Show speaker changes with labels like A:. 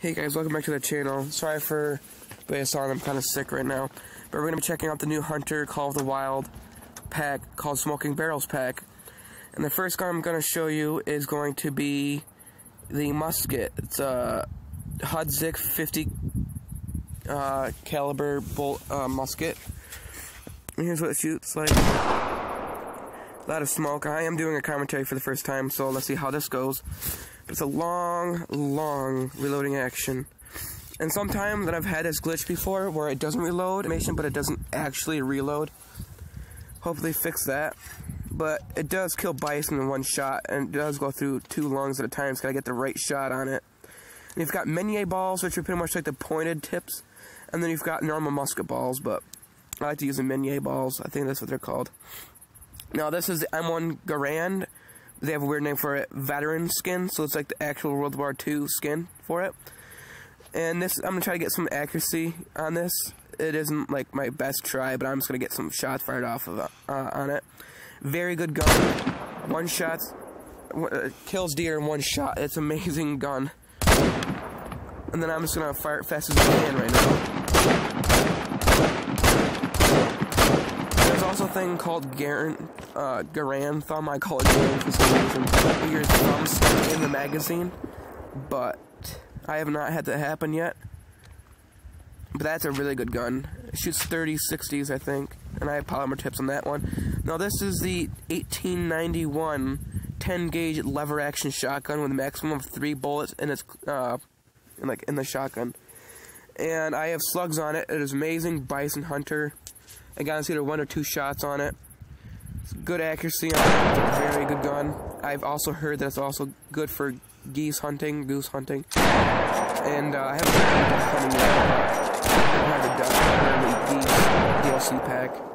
A: Hey guys, welcome back to the channel. Sorry for based on I'm kind of sick right now, but we're gonna be checking out the new Hunter Call of the Wild pack called Smoking Barrels pack. And the first gun I'm gonna show you is going to be the musket. It's a Hudzik 50 uh, caliber bolt uh, musket. And here's what it shoots like. A lot of smoke. I am doing a commentary for the first time, so let's see how this goes. It's a long, long reloading action. And sometimes that I've had this glitch before where it doesn't reload animation, but it doesn't actually reload. Hopefully fix that. But it does kill bison in one shot, and it does go through two lungs at a time, so gotta get the right shot on it. And you've got Minié balls, which are pretty much like the pointed tips, and then you've got normal musket balls, but I like to use the Minié balls. I think that's what they're called. Now this is the M1 Garand, they have a weird name for it, veteran skin, so it's like the actual World War II skin for it. And this, I'm gonna try to get some accuracy on this. It isn't like my best try, but I'm just gonna get some shots fired off of uh, on it. Very good gun. One shot uh, kills deer in one shot. It's amazing gun. And then I'm just gonna fire it fast as I can right now. There's also a thing called Garand, uh, Garand thumb. I call it Garand for some reason. Your thumb stuck in the magazine, but I have not had that happen yet. But that's a really good gun. It shoots 30 60s, I think, and I have polymer tips on that one. Now this is the 1891 10 gauge lever action shotgun with a maximum of three bullets in its uh, in like in the shotgun. And I have slugs on it. It is amazing. Bison Hunter. I got to either one or two shots on it. Good accuracy on it. Very good gun. I've also heard that it's also good for geese hunting, goose hunting. And uh, I haven't had duck hunting yet. I have a duck, geese DLC pack.